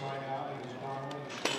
sign out, he was normally, he's